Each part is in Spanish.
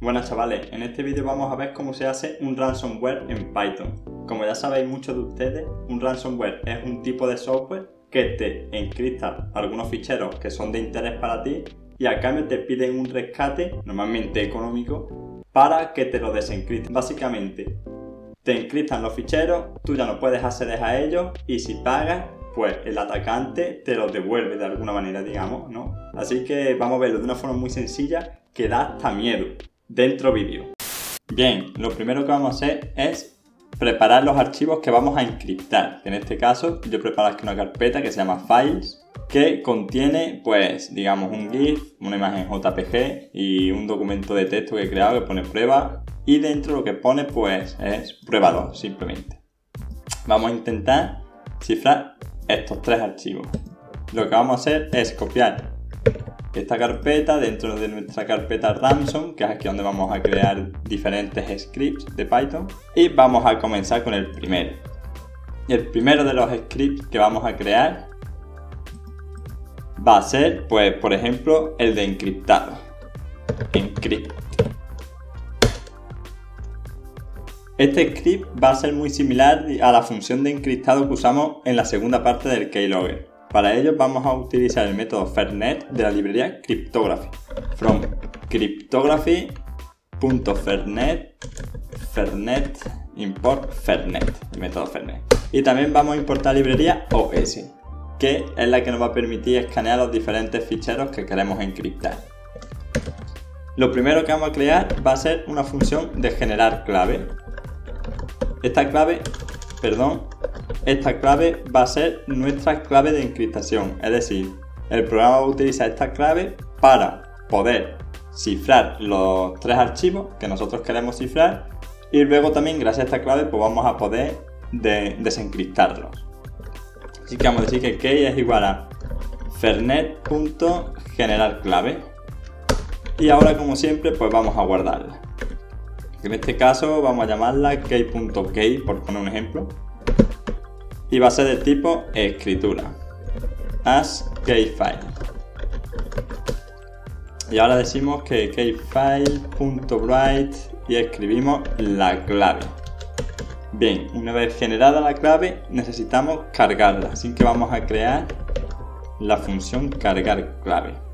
Buenas chavales, en este vídeo vamos a ver cómo se hace un ransomware en Python. Como ya sabéis muchos de ustedes, un ransomware es un tipo de software que te encripta algunos ficheros que son de interés para ti y a cambio te piden un rescate, normalmente económico, para que te lo desencripten. Básicamente, te encriptan los ficheros, tú ya no puedes acceder a ellos y si pagas, pues el atacante te los devuelve de alguna manera, digamos, ¿no? Así que vamos a verlo de una forma muy sencilla que da hasta miedo dentro vídeo. Bien, lo primero que vamos a hacer es preparar los archivos que vamos a encriptar. En este caso, yo preparo aquí una carpeta que se llama Files, que contiene, pues, digamos, un GIF, una imagen JPG y un documento de texto que he creado que pone prueba. Y dentro lo que pone, pues, es prueba 2, simplemente. Vamos a intentar cifrar estos tres archivos. Lo que vamos a hacer es copiar esta carpeta dentro de nuestra carpeta ransom, que es aquí donde vamos a crear diferentes scripts de Python. Y vamos a comenzar con el primero. El primero de los scripts que vamos a crear va a ser, pues, por ejemplo, el de encriptado. Encrypt. Este script va a ser muy similar a la función de encriptado que usamos en la segunda parte del keylogger. Para ello vamos a utilizar el método fernet de la librería cryptography. From cryptography.fernet fernet import fernet, el método fernet. Y también vamos a importar librería OS, que es la que nos va a permitir escanear los diferentes ficheros que queremos encriptar. Lo primero que vamos a crear va a ser una función de generar clave. Esta clave, perdón, esta clave va a ser nuestra clave de encriptación, es decir, el programa va a utilizar esta clave para poder cifrar los tres archivos que nosotros queremos cifrar y luego también gracias a esta clave pues vamos a poder desencriptarlos. Así que vamos a decir que key es igual a fernet.generar clave y ahora como siempre pues vamos a guardarla. En este caso vamos a llamarla key.key por poner un ejemplo y va a ser de tipo escritura. As keyfile. Y ahora decimos que keyfile.write y escribimos la clave. Bien, una vez generada la clave necesitamos cargarla, así que vamos a crear la función cargar clave.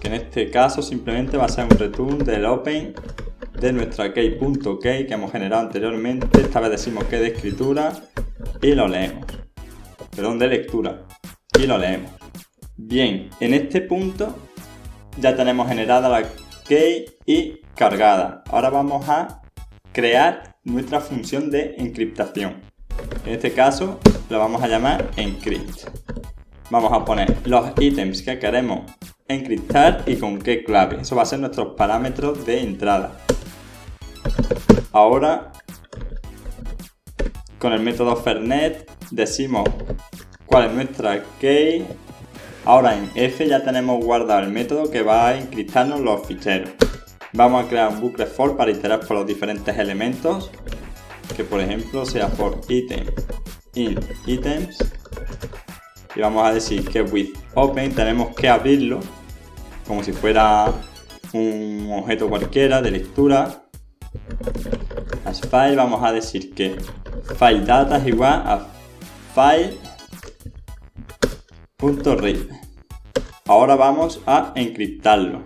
Que en este caso simplemente va a ser un return del open de nuestra key.key que hemos generado anteriormente. Esta vez decimos que de escritura y lo leemos. Perdón, de lectura y lo leemos. Bien, en este punto ya tenemos generada la key y cargada. Ahora vamos a crear nuestra función de encriptación. En este caso la vamos a llamar encrypt. Vamos a poner los ítems que queremos encriptar y con qué clave. Eso va a ser nuestros parámetros de entrada. Ahora, con el método fernet, decimos cuál es nuestra key. Ahora en F ya tenemos guardado el método que va a encriptarnos los ficheros. Vamos a crear un bucle for para iterar por los diferentes elementos. Que por ejemplo sea for item in items. Y vamos a decir que with open tenemos que abrirlo como si fuera un objeto cualquiera de lectura as file vamos a decir que file data es igual a file.read. Ahora vamos a encriptarlo.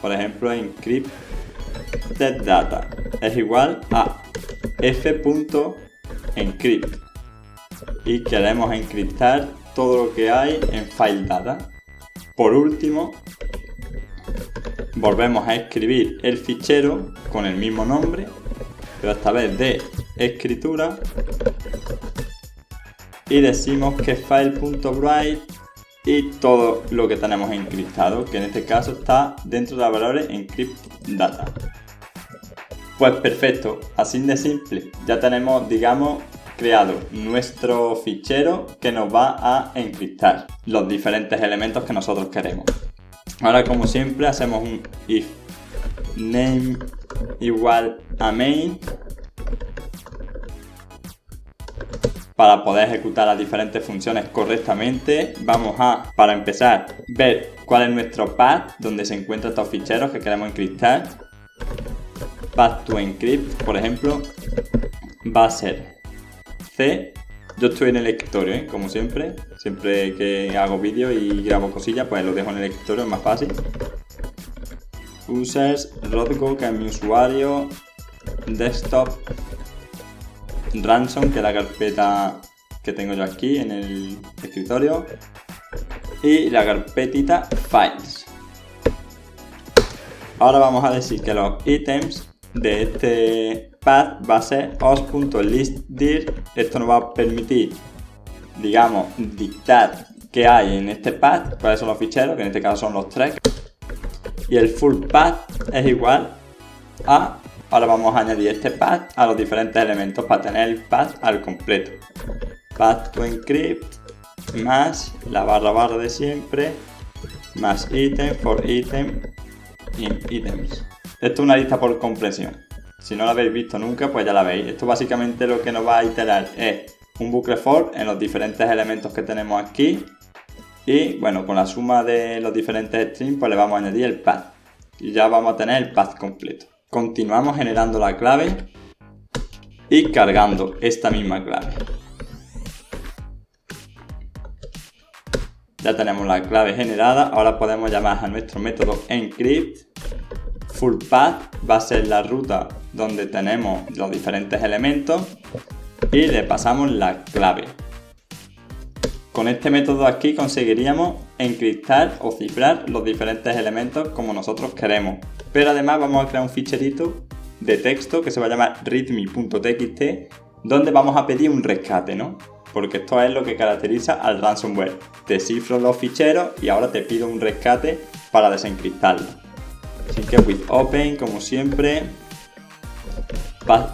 Por ejemplo, encrypted data es igual a f.encrypt y queremos encriptar todo lo que hay en file data. Por último, volvemos a escribir el fichero con el mismo nombre, pero esta vez de escritura. Y decimos que file.write y todo lo que tenemos encriptado, que en este caso está dentro de la variable encrypt data. Pues perfecto, así de simple. Ya tenemos, digamos, creado nuestro fichero que nos va a encriptar los diferentes elementos que nosotros queremos. Ahora como siempre hacemos un if name igual a main para poder ejecutar las diferentes funciones correctamente. Vamos a, para empezar, ver cuál es nuestro path donde se encuentran estos ficheros que queremos encriptar. Path to encrypt, por ejemplo, va a ser C. Yo estoy en el escritorio, ¿eh? como siempre. Siempre que hago vídeo y grabo cosillas, pues lo dejo en el escritorio, es más fácil. Users, Rodgo, que es mi usuario, desktop, ransom, que es la carpeta que tengo yo aquí en el escritorio, y la carpetita files. Ahora vamos a decir que los ítems de este path va a ser os.listdir. Esto nos va a permitir, digamos, dictar qué hay en este path, cuáles son los ficheros, que en este caso son los tres. Y el full path es igual a Ahora vamos a añadir este path a los diferentes elementos para tener el path al completo. Path to encrypt más la barra barra de siempre más item for item in items. Esto es una lista por compresión. Si no la habéis visto nunca, pues ya la veis. Esto básicamente lo que nos va a iterar es un bucle for en los diferentes elementos que tenemos aquí. Y bueno, con la suma de los diferentes strings, pues le vamos a añadir el path. Y ya vamos a tener el path completo. Continuamos generando la clave y cargando esta misma clave. Ya tenemos la clave generada, ahora podemos llamar a nuestro método encrypt. Full path va a ser la ruta donde tenemos los diferentes elementos y le pasamos la clave. Con este método aquí conseguiríamos encriptar o cifrar los diferentes elementos como nosotros queremos. Pero además vamos a crear un ficherito de texto que se va a llamar readme.txt donde vamos a pedir un rescate, ¿no? Porque esto es lo que caracteriza al ransomware. Te cifro los ficheros y ahora te pido un rescate para desencriptarlo. Así que with open, como siempre,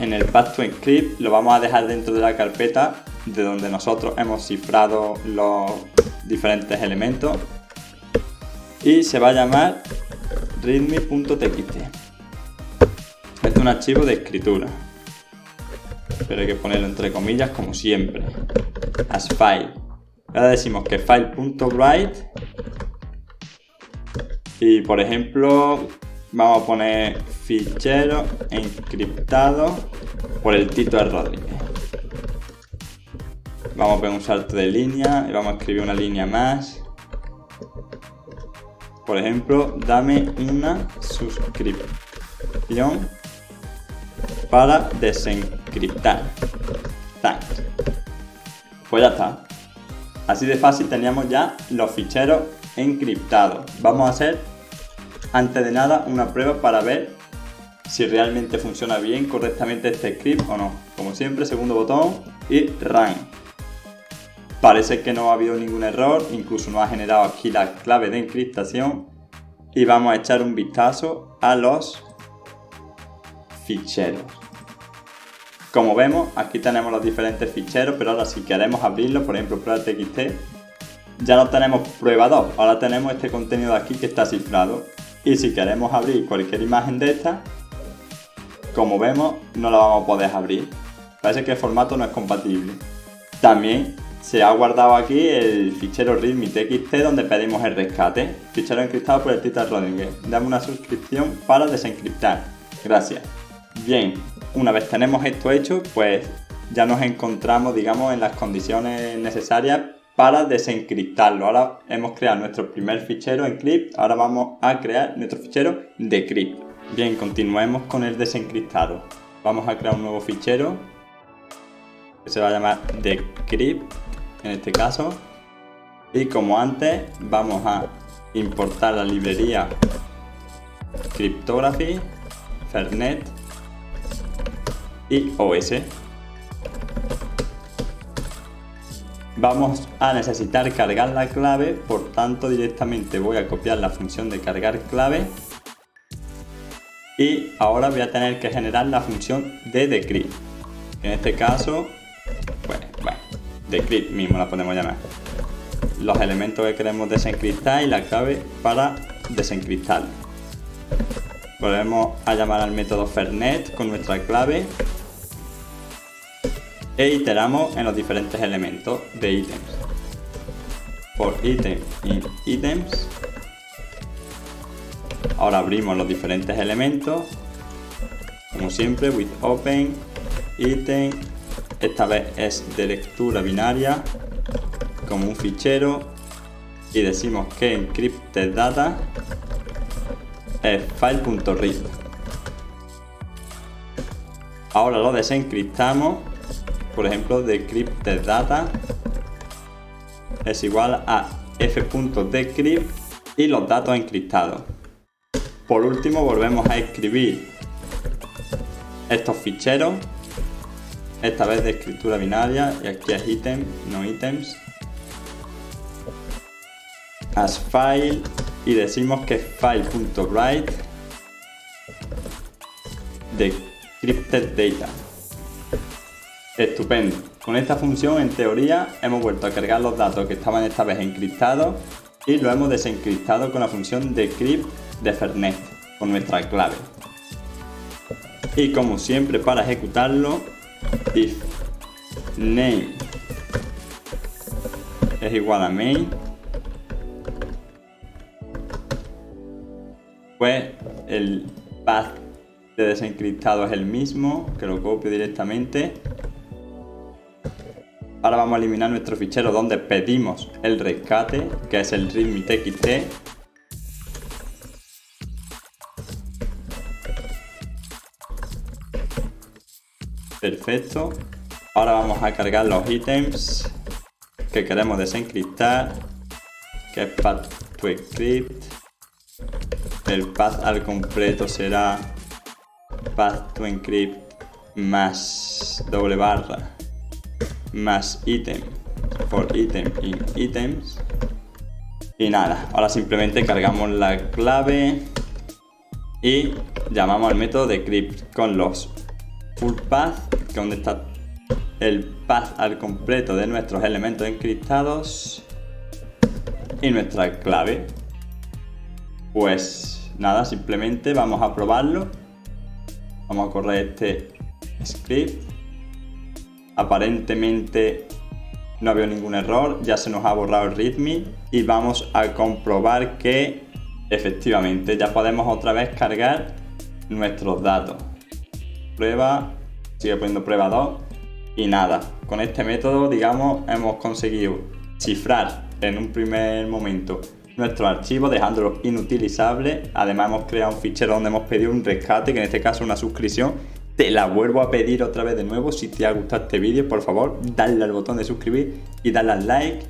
en el path to encrypt lo vamos a dejar dentro de la carpeta de donde nosotros hemos cifrado los diferentes elementos y se va a llamar readme.txt. Este es un archivo de escritura. Pero hay que ponerlo entre comillas como siempre. As file. Ahora decimos que file.write. Y por ejemplo, vamos a poner fichero encriptado por el Tito de Rodríguez. Vamos a poner un salto de línea y vamos a escribir una línea más. Por ejemplo, dame una suscripción para desencriptar. Thanks. Pues ya está. Así de fácil teníamos ya los ficheros encriptados. Vamos a hacer, antes de nada, una prueba para ver si realmente funciona bien, correctamente este script o no. Como siempre, segundo botón y run. Parece que no ha habido ningún error, incluso no ha generado aquí la clave de encriptación. Y vamos a echar un vistazo a los ficheros. Como vemos, aquí tenemos los diferentes ficheros, pero ahora si queremos abrirlos, por ejemplo, prueba TXT, ya no tenemos prueba 2, ahora tenemos este contenido de aquí que está cifrado. Y si queremos abrir cualquier imagen de esta, como vemos, no la vamos a poder abrir. Parece que el formato no es compatible. También se ha guardado aquí el fichero readme.txt donde pedimos el rescate. Fichero encriptado por el Tita Rodinger. Dame una suscripción para desencriptar. Gracias. Bien, una vez tenemos esto hecho, pues ya nos encontramos, digamos, en las condiciones necesarias para desencriptarlo. Ahora hemos creado nuestro primer fichero encrypt, ahora vamos a crear nuestro fichero decrypt. Bien, continuemos con el desencriptado. Vamos a crear un nuevo fichero que se va a llamar decrypt en este caso. Y como antes, vamos a importar la librería Cryptography, Fernet y OS. Vamos a necesitar cargar la clave, por tanto directamente voy a copiar la función de cargar clave y ahora voy a tener que generar la función de decrypt. En este caso, pues, bueno, decrypt mismo la podemos llamar. Los elementos que queremos desencriptar y la clave para desencriptar. Volvemos a llamar al método fernet con nuestra clave. E iteramos en los diferentes elementos de ítems. For item in items. Ahora abrimos los diferentes elementos. Como siempre, with open, item. Esta vez es de lectura binaria, como un fichero. Y decimos que encrypted data es file.read. Ahora lo desencriptamos, por ejemplo, decrypted data es igual a f.decrypt y los datos encriptados. Por último, volvemos a escribir estos ficheros, esta vez de escritura binaria, y aquí es item, no items, as file y decimos que file.write decrypted data. Estupendo. Con esta función, en teoría, hemos vuelto a cargar los datos que estaban esta vez encriptados y lo hemos desencriptado con la función decrypt de Fernet, con nuestra clave. Y como siempre, para ejecutarlo, if name es igual a main, pues el path de desencriptado es el mismo, que lo copio directamente. Ahora vamos a eliminar nuestro fichero donde pedimos el rescate, que es el readme.txt. Perfecto. Ahora vamos a cargar los ítems que queremos desencriptar, que es path to encrypt el path al completo será path to encrypt más doble barra más item por item in items y nada, ahora simplemente cargamos la clave y llamamos al método decrypt con los full path, que donde está el path al completo de nuestros elementos encriptados y nuestra clave. Pues nada, simplemente vamos a probarlo. Vamos a correr este script. Aparentemente no había ningún error, ya se nos ha borrado el readme y vamos a comprobar que efectivamente ya podemos otra vez cargar nuestros datos. Prueba, sigue poniendo prueba 2 y nada, con este método digamos hemos conseguido cifrar en un primer momento nuestro archivo dejándolo inutilizable. Además hemos creado un fichero donde hemos pedido un rescate, que en este caso una suscripción. Te la vuelvo a pedir otra vez de nuevo. Si te ha gustado este vídeo, por favor, dale al botón de suscribir y dale al like.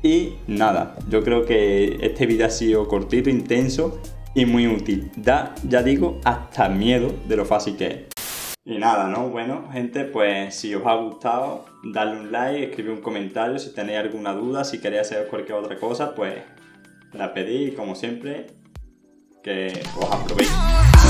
Y nada, yo creo que este vídeo ha sido cortito, intenso y muy útil. Da, ya digo, hasta miedo de lo fácil que es. Y nada, ¿no? Bueno, gente, pues si os ha gustado, dale un like, escribe un comentario si tenéis alguna duda, si queréis hacer cualquier otra cosa, pues la pedí, como siempre, que os aprovechéis.